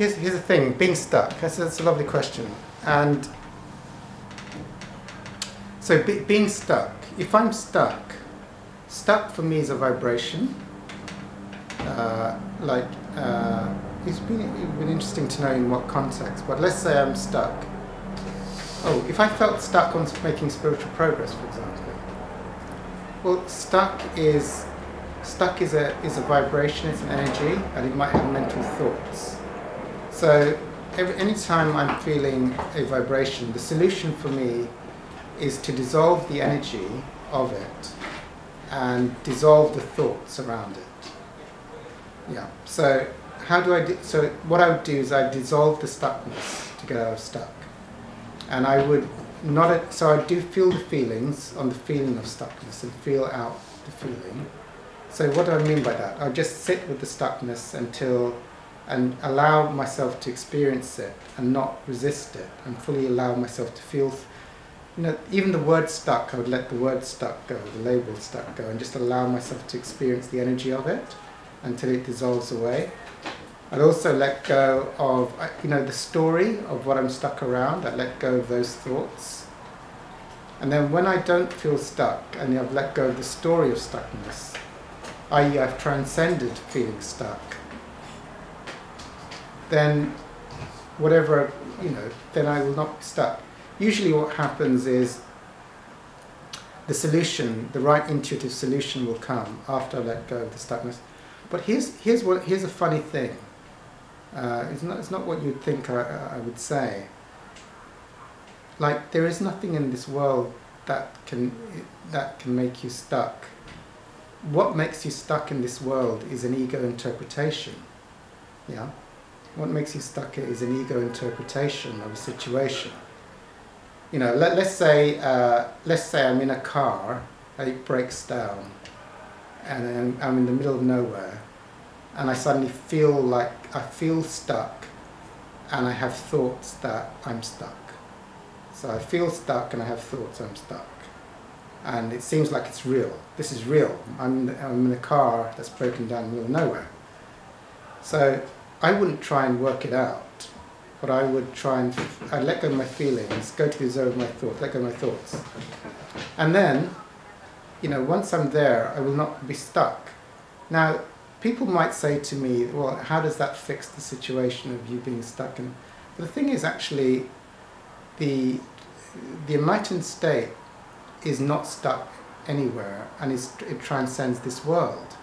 here's, here's the thing being stuck, that's, that's a lovely question. And so be, being stuck, if I'm stuck, stuck for me is a vibration. Uh, like, uh, it's been, it's been interesting to know in what context, but let's say I'm stuck. Oh, if I felt stuck on making spiritual progress, for example. Well, stuck is stuck is a is a vibration, it's an energy, and it might have mental thoughts. So every anytime I'm feeling a vibration, the solution for me is to dissolve the energy of it and dissolve the thoughts around it. Yeah. So how do I do, so what I would do is I dissolve the stuckness to get out of stuck. And I would not so I do feel the feelings on the feeling of stuckness and feel out the feeling. So what do I mean by that? I'll just sit with the stuckness until and allow myself to experience it and not resist it and fully allow myself to feel you know, even the word stuck, I would let the word stuck go, the label stuck go, and just allow myself to experience the energy of it until it dissolves away. I'd also let go of, you know, the story of what I'm stuck around. I'd let go of those thoughts. And then when I don't feel stuck, and I've let go of the story of stuckness, i.e., I've transcended feeling stuck, then whatever, you know, then I will not be stuck usually what happens is the solution, the right intuitive solution will come after I let go of the stuckness. But here's, here's, what, here's a funny thing. Uh, it's, not, it's not what you'd think I, I would say. Like, there is nothing in this world that can, that can make you stuck. What makes you stuck in this world is an ego interpretation. Yeah? What makes you stuck is an ego interpretation of a situation you know, let, let's say uh, let's say I'm in a car, it breaks down, and I'm, I'm in the middle of nowhere, and I suddenly feel like I feel stuck, and I have thoughts that I'm stuck. So I feel stuck, and I have thoughts I'm stuck, and it seems like it's real. This is real. I'm I'm in a car that's broken down in the middle of nowhere. So I wouldn't try and work it out but I would try and I'd uh, let go of my feelings, go to the zone of my thoughts, let go of my thoughts. And then, you know, once I'm there, I will not be stuck. Now, people might say to me, well, how does that fix the situation of you being stuck? And the thing is actually, the, the enlightened state is not stuck anywhere and it transcends this world.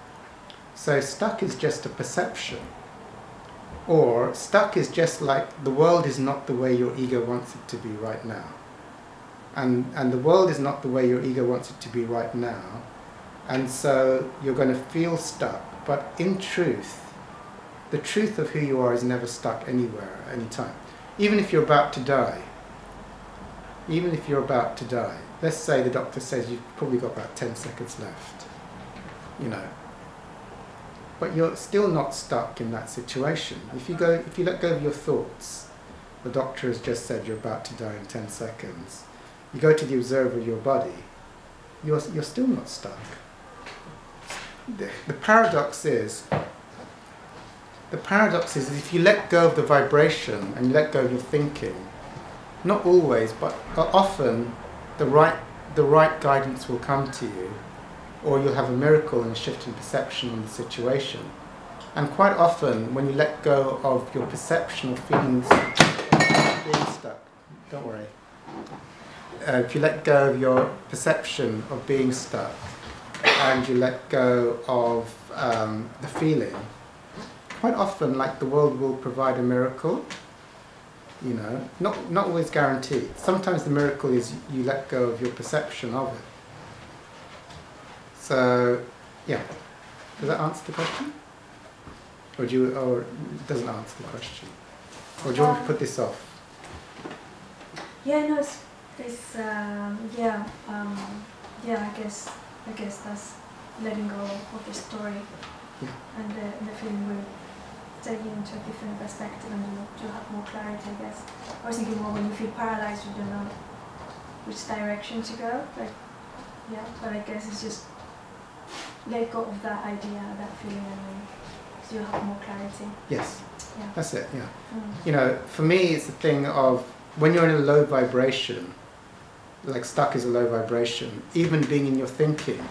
So stuck is just a perception. Or stuck is just like the world is not the way your ego wants it to be right now. And, and the world is not the way your ego wants it to be right now. And so you're going to feel stuck. But in truth, the truth of who you are is never stuck anywhere, anytime. Even if you're about to die, even if you're about to die, let's say the doctor says you've probably got about 10 seconds left, you know, but you're still not stuck in that situation. If you go, if you let go of your thoughts, the doctor has just said you're about to die in 10 seconds. You go to the observer of your body, you're, you're still not stuck. The, the paradox is, the paradox is if you let go of the vibration and you let go of your thinking, not always, but often the right, the right guidance will come to you or you'll have a miracle and a shift in perception on the situation. And quite often, when you let go of your perception of feelings being stuck, don't worry. Uh, if you let go of your perception of being stuck, and you let go of um, the feeling, quite often, like the world will provide a miracle. You know, not not always guaranteed. Sometimes the miracle is you let go of your perception of it so, yeah. Does that answer the question? Or do you, or doesn't answer the question? Or do you want to put this off? Yeah, no, it's, it's um, yeah, um, yeah. I guess, I guess that's letting go of the story, yeah. and the, the feeling will take you into a different perspective, and you you have more clarity. I guess. I was thinking more when you feel paralyzed, you don't know which direction to go. Like, yeah, but I guess it's just let go of that idea, that feeling, and because you have more clarity. Yes, Yeah. that's it, yeah. Mm. You know, for me, it's a thing of when you're in a low vibration, like stuck is a low vibration, even being in your thinking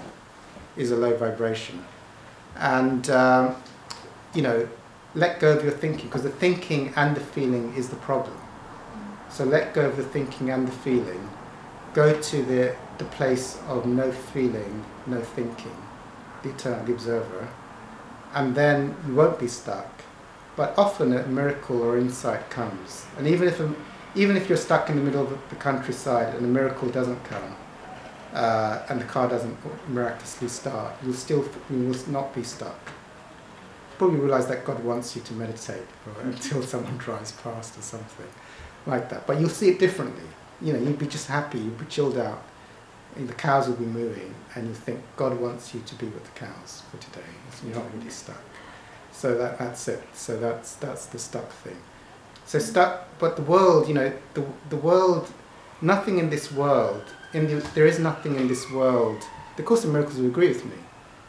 is a low vibration. And, um, you know, let go of your thinking because the thinking and the feeling is the problem. So let go of the thinking and the feeling. Go to the, the place of no feeling, no thinking, eternal, the observer, and then you won't be stuck. But often a miracle or insight comes, and even if a, even if you're stuck in the middle of the countryside and a miracle doesn't come, uh, and the car doesn't miraculously start, you'll still you will not be stuck. Probably realize that God wants you to meditate until someone drives past or something like that. But you'll see it differently. You know, you'll be just happy, you'll be chilled out, the cows will be moving, and you think God wants you to be with the cows for today. So you're not really stuck. So that, that's it. So that's that's the stuck thing. So stuck, but the world, you know, the the world, nothing in this world, in the, there is nothing in this world. The Course of Miracles will agree with me.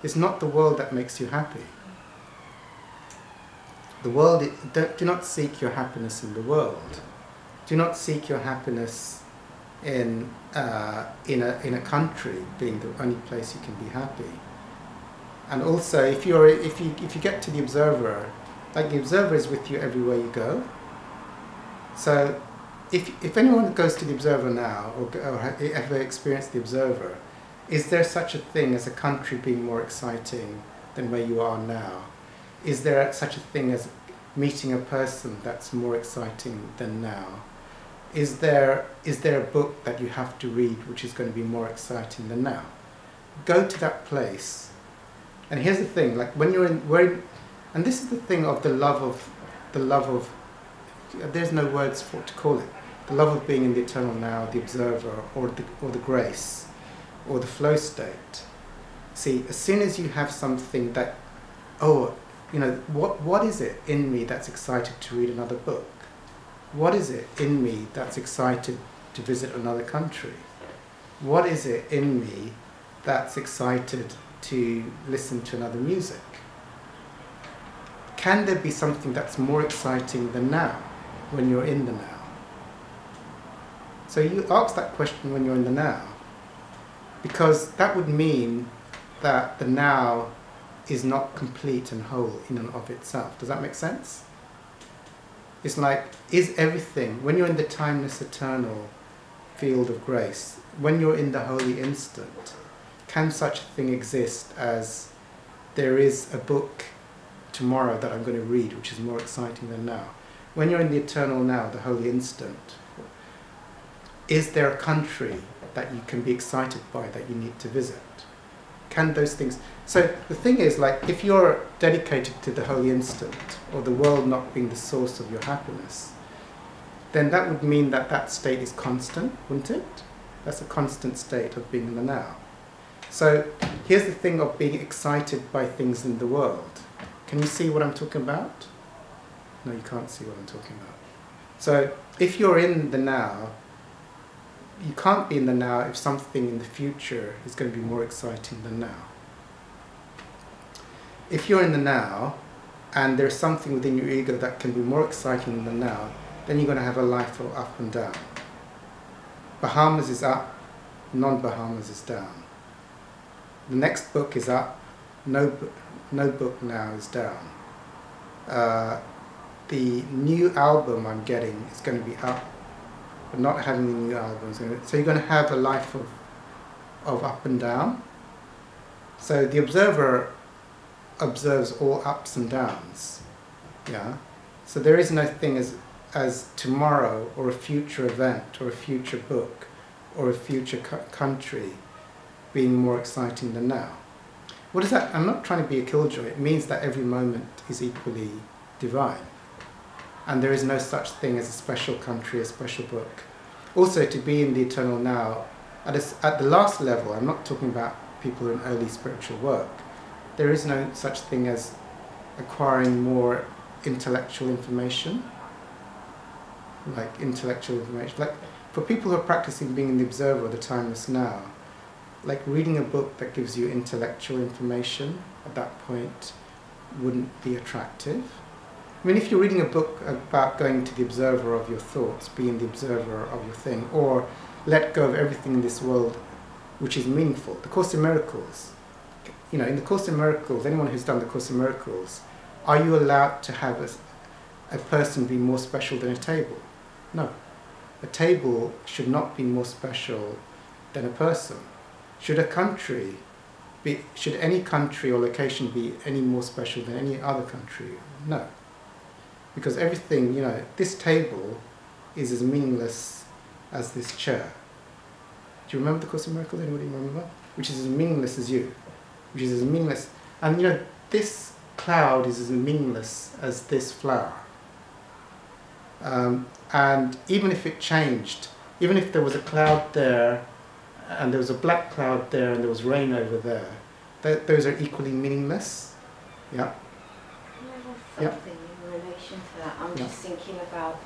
It's not the world that makes you happy. The world, do not seek your happiness in the world. Do not seek your happiness in uh, in a in a country being the only place you can be happy. And also, if you're if you if you get to the observer, like the observer is with you everywhere you go. So, if if anyone goes to the observer now or, or ever experienced the observer, is there such a thing as a country being more exciting than where you are now? Is there such a thing as meeting a person that's more exciting than now? Is there is there a book that you have to read which is going to be more exciting than now? Go to that place. And here's the thing: like when you're in, where, and this is the thing of the love of, the love of. There's no words for to call it. The love of being in the eternal now, the observer, or the or the grace, or the flow state. See, as soon as you have something that, oh, you know, what what is it in me that's excited to read another book? What is it in me that's excited to visit another country? What is it in me that's excited to listen to another music? Can there be something that's more exciting than now when you're in the now? So you ask that question when you're in the now, because that would mean that the now is not complete and whole in and of itself. Does that make sense? It's like, is everything, when you're in the timeless, eternal field of grace, when you're in the holy instant, can such a thing exist as there is a book tomorrow that I'm going to read which is more exciting than now? When you're in the eternal now, the holy instant, is there a country that you can be excited by that you need to visit? Can those things. So the thing is, like, if you're dedicated to the holy instant, or the world not being the source of your happiness, then that would mean that that state is constant, wouldn't it? That's a constant state of being in the now. So here's the thing of being excited by things in the world. Can you see what I'm talking about? No, you can't see what I'm talking about. So if you're in the now, you can't be in the now if something in the future is going to be more exciting than now. If you're in the now and there's something within your ego that can be more exciting than now, then you're going to have a life of up and down. Bahamas is up, non Bahamas is down. The next book is up, no, no book now is down. Uh, the new album I'm getting is going to be up, but not having the new album. So you're going to have a life of, of up and down. So the observer observes all ups and downs. Yeah. So there is no thing as as tomorrow or a future event or a future book or a future co- country being more exciting than now. What is that? I'm not trying to be a killjoy. It means that every moment is equally divine. And there is no such thing as a special country, a special book. Also, to be in the eternal now, at, a at the last level, I'm not talking about people in early spiritual work, there is no such thing as acquiring more intellectual information. Like intellectual information. Like for people who are practicing being in the observer of the timeless now, like reading a book that gives you intellectual information at that point wouldn't be attractive. I mean, if you're reading a book about going to the observer of your thoughts, being the observer of your thing, or let go of everything in this world which is meaningful, the Course in Miracles, you know, in the Course in Miracles, anyone who's done the Course in Miracles, are you allowed to have a, a person be more special than a table? No. A table should not be more special than a person. Should a country be, should any country or location be any more special than any other country? No. Because everything, you know, this table is as meaningless as this chair. Do you remember the Course in Miracles? Anybody remember? Which is as meaningless as you. Which is as meaningless. And you know, this cloud is as meaningless as this flower. Um, and even if it changed, even if there was a cloud there and there was a black cloud there and there was rain over there, th- those are equally meaningless. Yeah. Yeah. Something in relation to that. I'm yeah. just thinking about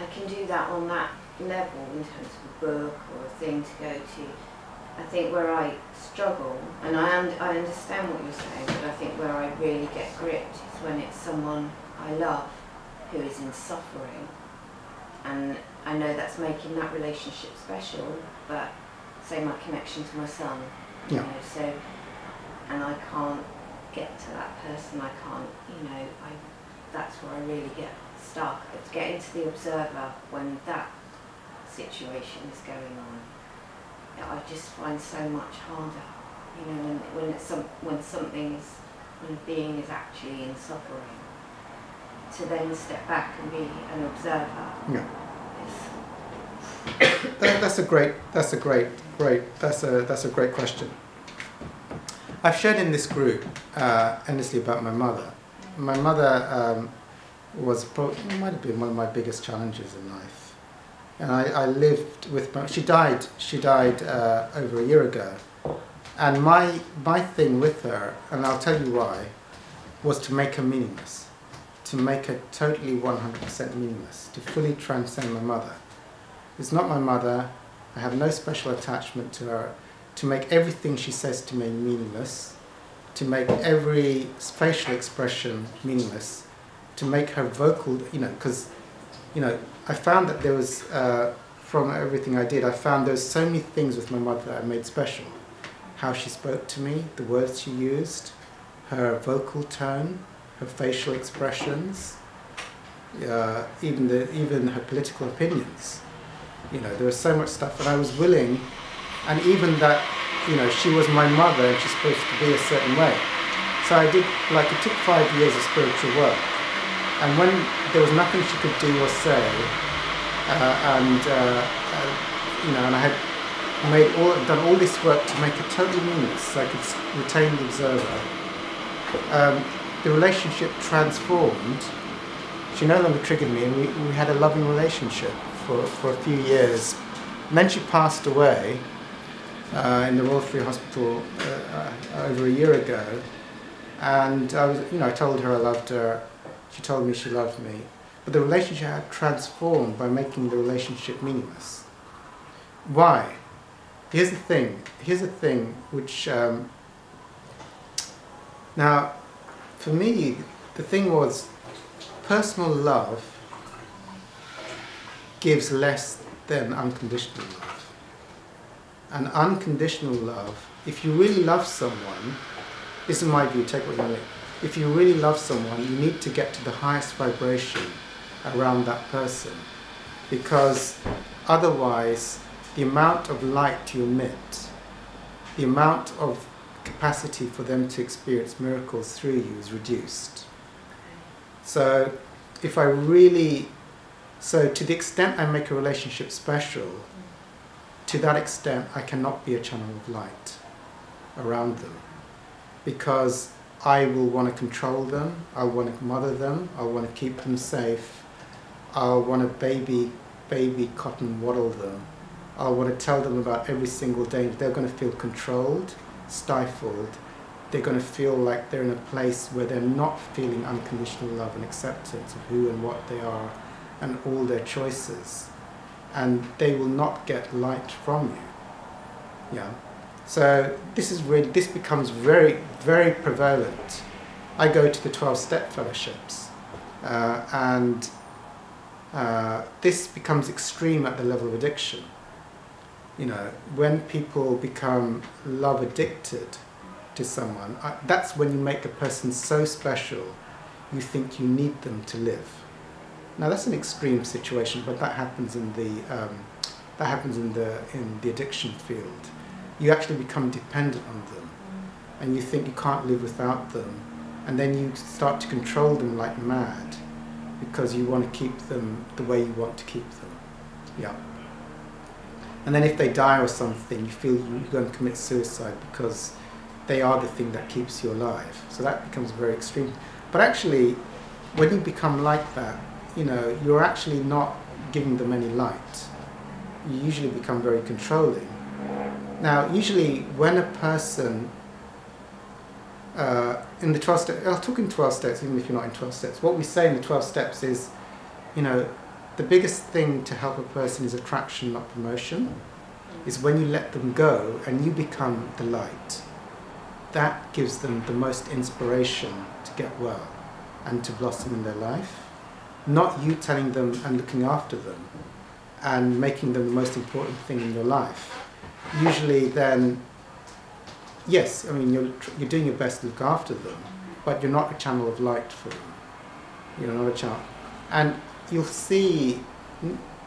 I can do that on that level in terms of a book or a thing to go to. I think where I struggle, and I, un- I understand what you're saying, but I think where I really get gripped is when it's someone I love who is in suffering. And I know that's making that relationship special, but say my connection to my son, you yeah. know, so, and I can't get to that person, I can't, you know, I, that's where I really get stuck. But to get into the observer when that situation is going on, just find so much harder. You know, when when it's some when something is when a being is actually in suffering, to then step back and be an observer. Yeah. that, that's a great. That's a great. Great. That's a that's a great question. I've shared in this group uh, endlessly about my mother. My mother um, was pro- might have been one of my biggest challenges in life, and I, I lived with. My, she died. She died uh, over a year ago, and my my thing with her, and I'll tell you why, was to make her meaningless to make her totally 100% meaningless, to fully transcend my mother. It's not my mother, I have no special attachment to her, to make everything she says to me meaningless, to make every facial expression meaningless, to make her vocal, you know, because, you know, I found that there was, uh, from everything I did, I found there was so many things with my mother that I made special. How she spoke to me, the words she used, her vocal tone, her facial expressions, uh, even the even her political opinions. You know, there was so much stuff, and I was willing, and even that, you know, she was my mother and she's supposed to be a certain way. So I did like it took five years of spiritual work, and when there was nothing she could do or say, uh, and uh, uh, you know, and I had made all done all this work to make it totally meaningless, so I could retain the observer. Um, the relationship transformed. She no longer triggered me, and we, we had a loving relationship for, for a few years. And then she passed away uh, in the Royal Free Hospital uh, uh, over a year ago. And I was, you know, I told her I loved her. She told me she loved me. But the relationship had transformed by making the relationship meaningless. Why? Here's the thing. Here's the thing which. Um, now, for me, the thing was personal love gives less than unconditional love. And unconditional love, if you really love someone, this is my view, take what you want. If you really love someone, you need to get to the highest vibration around that person. Because otherwise, the amount of light you emit, the amount of capacity for them to experience miracles through you is reduced. So, if I really, so to the extent I make a relationship special, to that extent I cannot be a channel of light around them because I will want to control them, I want to mother them, I want to keep them safe, I want to baby, baby cotton waddle them, I want to tell them about every single day. They're going to feel controlled stifled, they're going to feel like they're in a place where they're not feeling unconditional love and acceptance of who and what they are and all their choices. And they will not get light from you. Yeah. So this is really this becomes very, very prevalent I go to the 12 step fellowships, uh, and uh, this becomes extreme at the level of addiction. You know, when people become love addicted to someone, I, that's when you make a person so special you think you need them to live. Now that's an extreme situation, but that happens in the um, that happens in the in the addiction field. You actually become dependent on them, mm. and you think you can't live without them, and then you start to control them like mad, because you want to keep them the way you want to keep them. Yeah. And then if they die or something, you feel you're going to commit suicide because they are the thing that keeps you alive. So that becomes very extreme. But actually, when you become like that, you know, you're actually not giving them any light. You usually become very controlling. Now, usually when a person uh, in the 12 steps, I'll talk in 12 steps, even if you're not in 12 steps. What we say in the 12 steps is, you know, the biggest thing to help a person is attraction, not promotion. Is when you let them go and you become the light. That gives them the most inspiration to get well and to blossom in their life. Not you telling them and looking after them and making them the most important thing in your life. Usually, then yes, I mean, you're, you're doing your best to look after them, but you're not a channel of light for them. You're not a channel. And you'll see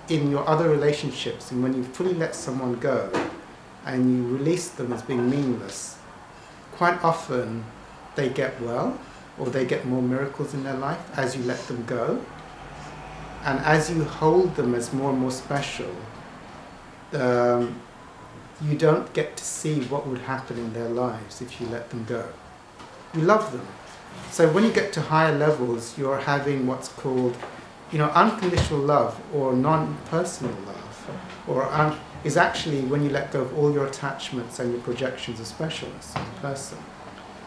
in your other relationships, and when you fully let someone go and you release them as being meaningless, quite often they get well or they get more miracles in their life as you let them go. And as you hold them as more and more special, um, you don't get to see what would happen in their lives if you let them go. You love them. So when you get to higher levels, you're having what's called, you know, unconditional love or non-personal love, or un- is actually when you let go of all your attachments and your projections of specialness in person.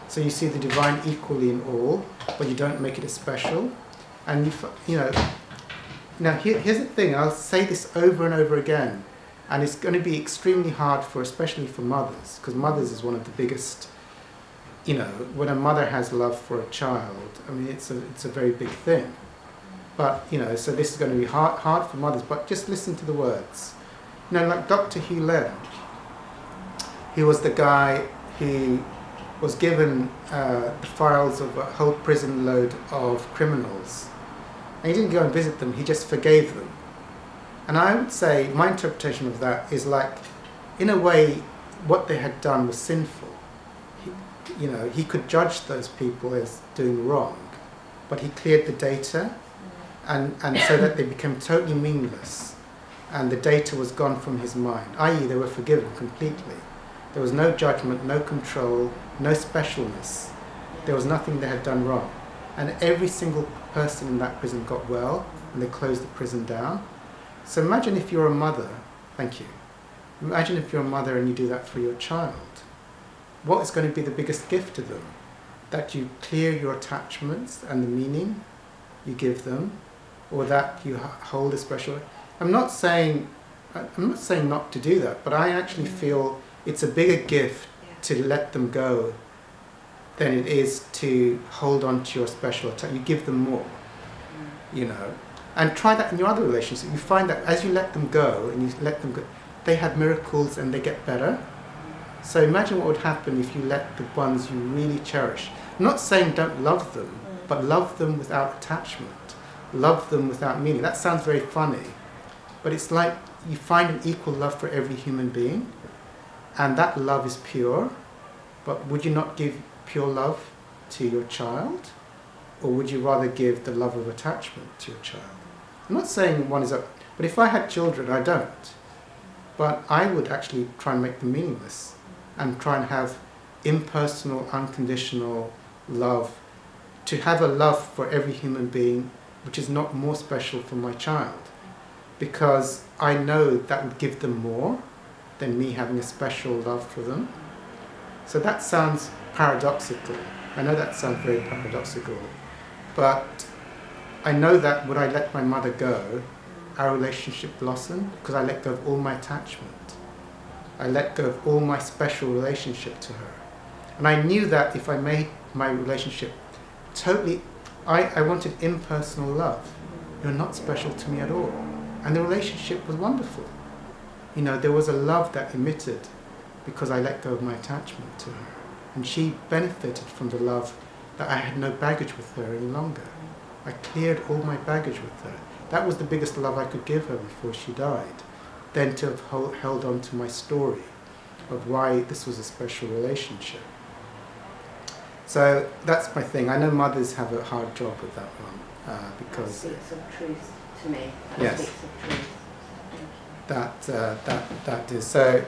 So you see the divine equally in all, but you don't make it a special. And you, you know, now here, here's the thing. I'll say this over and over again and it's going to be extremely hard for especially for mothers because mothers is one of the biggest you know when a mother has love for a child i mean it's a it's a very big thing. But you know so this is going to be hard hard for mothers but just listen to the words. You know like dr Hew Len he was the guy who was given uh, the files of a whole prison load of criminals. And he didn't go and visit them he just forgave them and I would say my interpretation of that is like, in a way, what they had done was sinful. He, you know, he could judge those people as doing wrong, but he cleared the data, mm-hmm. and, and so that they became totally meaningless, and the data was gone from his mind, i.e., they were forgiven completely. There was no judgment, no control, no specialness. There was nothing they had done wrong. And every single person in that prison got well, and they closed the prison down so imagine if you're a mother, thank you. Imagine if you're a mother and you do that for your child. What is going to be the biggest gift to them? That you clear your attachments and the meaning you give them, or that you hold a special. I'm not saying I'm not saying not to do that, but I actually mm. feel it's a bigger gift to let them go than it is to hold on to your special attachment. You give them more, mm. you know. And try that in your other relationships. You find that as you let them go and you let them go, they have miracles and they get better. So imagine what would happen if you let the ones you really cherish. I'm not saying don't love them, but love them without attachment. Love them without meaning. That sounds very funny, but it's like you find an equal love for every human being, and that love is pure. But would you not give pure love to your child? Or would you rather give the love of attachment to your child? I'm not saying one is up, but if I had children, I don't. But I would actually try and make them meaningless and try and have impersonal, unconditional love. To have a love for every human being which is not more special for my child. Because I know that would give them more than me having a special love for them. So that sounds paradoxical. I know that sounds very paradoxical. But I know that when I let my mother go, our relationship blossomed because I let go of all my attachment. I let go of all my special relationship to her. And I knew that if I made my relationship totally, I, I wanted impersonal love. You're not special to me at all. And the relationship was wonderful. You know, there was a love that emitted because I let go of my attachment to her. And she benefited from the love that I had no baggage with her any longer. I cleared all my baggage with her. That was the biggest love I could give her before she died. Then to have hold, held on to my story of why this was a special relationship. So that's my thing. I know mothers have a hard job with that one uh, because that speaks of truth to me. That yes. speaks of truth. That uh, that that is so.